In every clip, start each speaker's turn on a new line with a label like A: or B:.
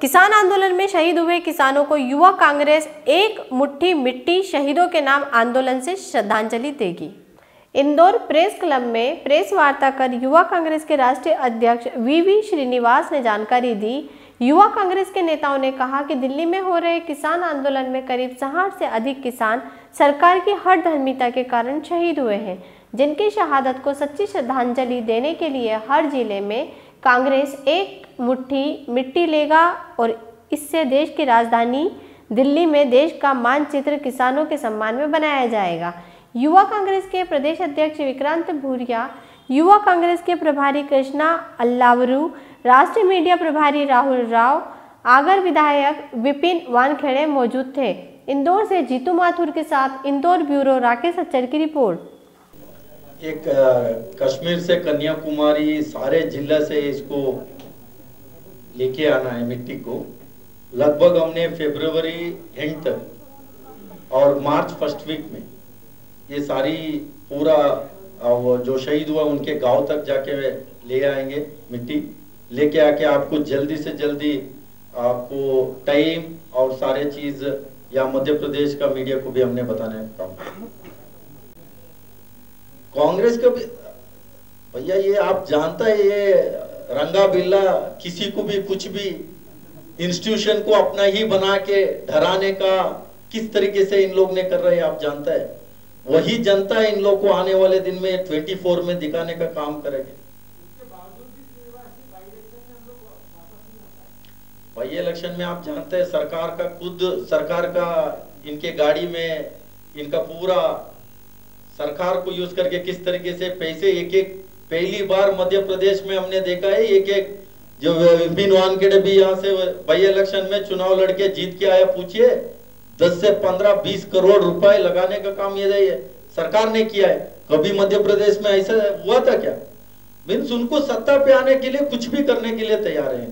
A: किसान आंदोलन में शहीद हुए किसानों को युवा कांग्रेस एक मुट्ठी मिट्टी शहीदों के नाम आंदोलन से श्रद्धांजलि देगी। इंदौर प्रेस क्लब में प्रेस वार्ता कर युवा कांग्रेस के राष्ट्रीय अध्यक्ष वी वी श्रीनिवास ने जानकारी दी। युवा कांग्रेस के नेताओं ने कहा कि दिल्ली में हो रहे किसान आंदोलन में करीब साठ से अधिक किसान सरकार की हर धर्मिता के कारण शहीद हुए हैं, जिनकी शहादत को सच्ची श्रद्धांजलि देने के लिए हर ज़िले में कांग्रेस एक मुट्ठी मिट्टी लेगा और इससे देश की राजधानी दिल्ली में देश का मानचित्र किसानों के सम्मान में बनाया जाएगा। युवा कांग्रेस के प्रदेश अध्यक्ष विक्रांत भूरिया, युवा कांग्रेस के प्रभारी कृष्णा अल्लावरू, राष्ट्रीय मीडिया प्रभारी राहुल राव, आगर विधायक विपिन वानखेड़े मौजूद थे। इंदौर से जीतू माथुर के साथ इंदौर ब्यूरो राकेश अच्चर की रिपोर्ट।
B: एक कश्मीर से कन्याकुमारी सारे जिला से इसको लेके आना है मिट्टी को। लगभग हमने फेब्रुवरी, एंड तक और मार्च फ़र्स्ट वीक में ये सारी पूरा जो शहीद हुआ उनके गाँव तक जाके ले आएँगे मिट्टी। लेके आके आपको जल्दी से जल्दी आपको टाइम और सारे चीज़ या मध्य प्रदेश का मीडिया को भी हमने बताने का कांग्रेस का भैया ये आप जानता है ये रंगा बिल्ला किसी को भी कुछ भी इंस्टीट्यूशन को अपना ही बना के डराने का किस तरीके से इन लोग ने कर रहे हैं, आप जानता है? वही जनता इन लोग को आने वाले दिन में 24 में दिखाने का काम करेंगे। भाई इलेक्शन में आप जानते हैं, सरकार का खुद, सरकार का इनके गाड़ी में इनका पूरा सरकार को यूज़ करके किस तरीके से पैसे एक एक पहली बार मध्य प्रदेश में हमने देखा है एक एक जो विपिन वानखेड़े भी यहाँ से भाई इलेक्शन में चुनाव लड़के जीत के आया पूछिए, दस से पंद्रह, बीस करोड़ रुपए लगाने का काम ये सरकार ने किया है, कभी मध्य प्रदेश में ऐसा हुआ था क्या? मीन्स उनको सत्ता पे आने के लिए कुछ भी करने के लिए तैयार है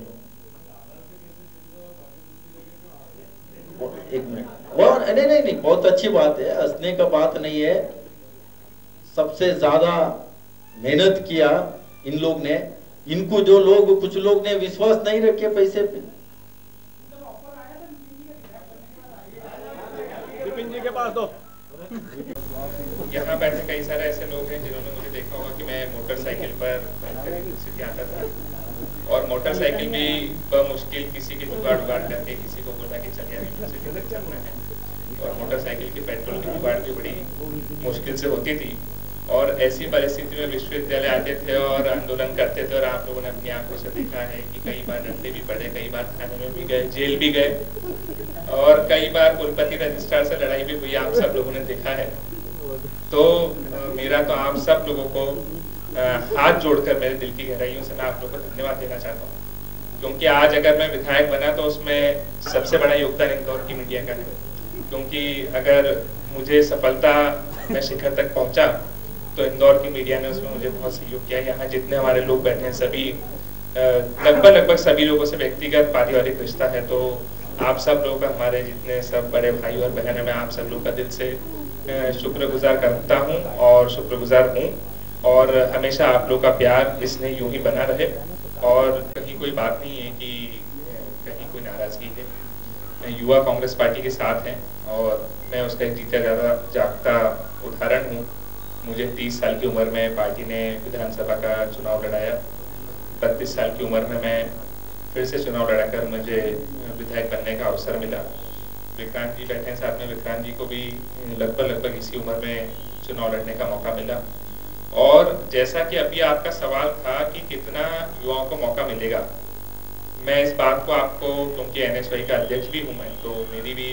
B: एक मिनट और नहीं नहीं नहीं, बहुत अच्छी बात है, हंसने का बात नहीं है। सबसे ज़्यादा मेहनत किया इन लोग ने। इनको जो लोग कुछ लोग ने विश्वास नहीं रखे पैसे पे।
C: के पास दो।
D: यहाँ बैठे कई सारे ऐसे लोग हैं जिन्होंने मुझे देखा होगा कि मैं मोटरसाइकिल पर सिटी आता था। और मोटरसाइकिल भी मुश्किल किसी की जुगाड़ उगाड़ करके किसी को बोला कि चलिए यूनिवर्सिटी तक चलना है। और मोटरसाइकिल की पेट्रोल की जुगाड़ भी बड़ी मुश्किल से होती थी। और ऐसी परिस्थिति में विश्वविद्यालय आते थे और आंदोलन करते थे और आप लोगों ने अपनी आँखों से देखा है कि कई बार डंडे भी पड़े, कई बार थाने में भी गए, जेल भी गए। और कई बार कुलपति रजिस्ट्रार से लड़ाई भी हुई, आप सब लोगों ने देखा है। तो मेरा तो आप सब लोगों को हाथ जोड़कर मेरे दिल की गहराइयों से मैं आप लोगों को धन्यवाद देना चाहता हूँ। क्योंकि आज अगर मैं विधायक बना तो उसमें सबसे बड़ा योगदान इंदौर की मीडिया का है। क्योंकि अगर मुझे सफलता मैं शिखर तक पहुँचा तो इंदौर की मीडिया ने उसमें मुझे बहुत सहयोग किया। यहाँ जितने हमारे लोग बैठे हैं, सभी लगभग लगभग सभी लोगों से व्यक्तिगत पारिवारिक रिश्ता है। तो आप सब लोग हमारे जितने सब बड़े भाई और बहन है, मैं आप सब लोग का दिल से शुक्रगुजार करता हूँ और शुक्रगुजार हूँ। और हमेशा आप लोग का प्यार इसमें यूँ ही बना रहे। और कहीं कोई बात नहीं है कि कहीं कोई नाराज़गी है। युवा कांग्रेस पार्टी के साथ हैं और मैं उसका एक जीता ज़्यादा जागता उदाहरण हूँ। मुझे 30 साल की उम्र में पार्टी ने विधानसभा का चुनाव लड़ाया। बत्तीस साल की उम्र में मैं फिर से चुनाव लड़ाकर मुझे विधायक बनने का अवसर मिला। विक्रांत जी बैठे हैं साथ में। विक्रांत जी को भी लगभग लगभग इसी उम्र में चुनाव लड़ने का मौका मिला। और जैसा कि अभी आपका सवाल था कि कितना युवाओं को मौका मिलेगा, मैं इस बात को आपको, क्योंकि एनएसवाई का अध्यक्ष भी हूँ मैं तो मेरी भी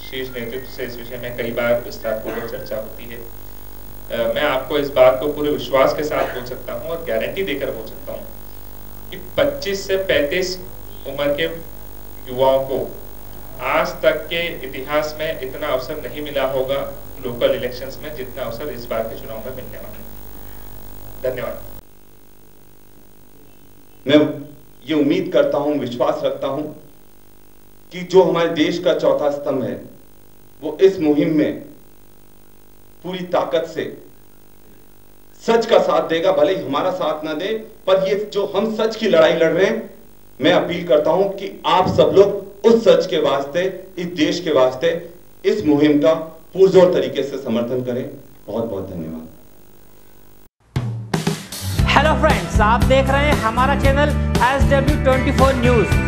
D: शीर्ष नेतृत्व से इस विषय में कई बार विस्तार पूर्वक चर्चा होती है। मैं आपको इस बात को पूरे विश्वास के साथ बोल सकता हूँ और गारंटी देकर बोल सकता हूँ कि 25 से 35 उम्र के युवाओं को आज तक के इतिहास में इतना अवसर नहीं मिला होगा लोकल इलेक्शंस में जितना अवसर इस बार के चुनाव में मिलने वाला है। धन्यवाद।
E: मैं ये उम्मीद करता हूँ, विश्वास रखता हूँ कि जो हमारे देश का चौथा स्तंभ है, वो इस मुहिम में पूरी ताकत से। सच का साथ देगा, भले ही हमारा साथ ना दे, पर ये जो हम सच की लड़ाई लड़ रहे हैं, मैं अपील करता हूँ कि आप सब लोग उस सच के वास्ते, इस देश के वास्ते, इस मुहिम का पुरजोर तरीके से समर्थन करें। बहुत बहुत धन्यवाद।
C: हेलो फ्रेंड्स आप देख रहे हैं हमारा channel S W twenty four news